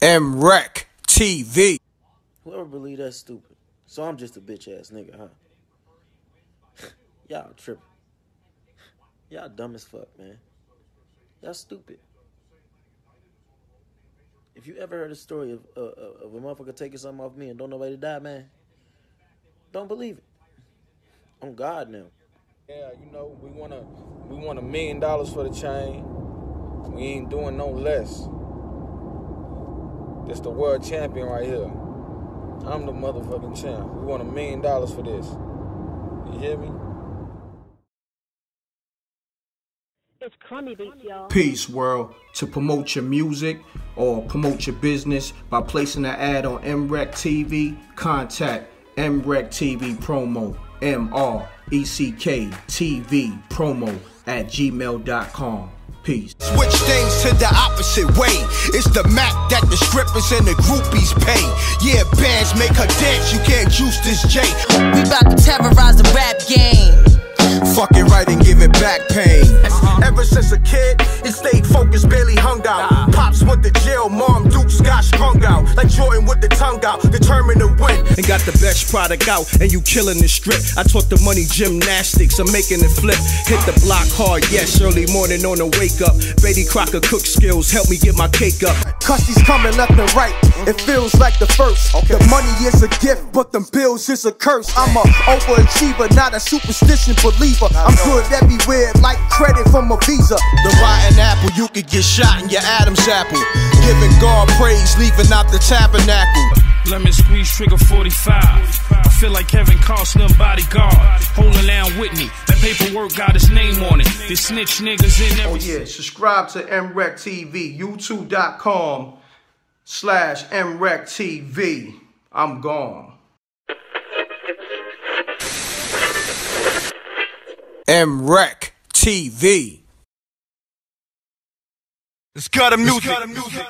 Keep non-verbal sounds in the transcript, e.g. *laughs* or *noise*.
MRECK TV. Whoever believe that's stupid. So I'm just a bitch ass nigga, huh? *laughs* Y'all tripping. Y'all dumb as fuck, man. Y'all stupid. If you ever heard a story of, uh, uh, of a motherfucker taking something off me and don't nobody die, man, don't believe it. On God now. Yeah, you know, we want a we want a million dollars for the chain. We ain't doing no less. This the world champion right here. I'm the motherfucking champ. We want a million dollars for this. You hear me? It's Crummie Beats, y'all. Peace, world. To promote your music or promote your business by placing an ad on MRECK TV, contact MRECK TV Promo, M R E C K TV Promo at gmail.com. Peace. Switch things to the opposite way. It's the Mac that the strippers and the groupies pay. Yeah, bands make her dance. You can't juice this J. We bout to terrorize the rap game. Fuck it right and give it back pain. Since a kid, it stayed focused, barely hung out. Pops went to jail, mom Dukes got strung out. Like Jordan with the tongue out, determined to win. and got the best product out, and you killing the strip. I taught the money gymnastics, I'm making it flip. Hit the block hard, yes, early morning on the wake up. Betty Crocker cook skills, help me get my cake up. Custies coming left and right. It feels like the first. The money is a gift, but them bills is a curse. I'm a overachiever, not a superstition believer. I'm good everywhere, like credit from a visa. The rotten apple, you could get shot in your Adam's apple. Giving God praise, leaving out the tabernacle. Lemon squeeze trigger 45. I feel like Kevin Costner bodyguard. Holding down Whitney. That paperwork got his name on it. The snitch niggas in Oh every yeah, subscribe to MRECK TV, youtube.com slash MRECK TV. I'm gone. MRECK TV. It's Gutta Muzic.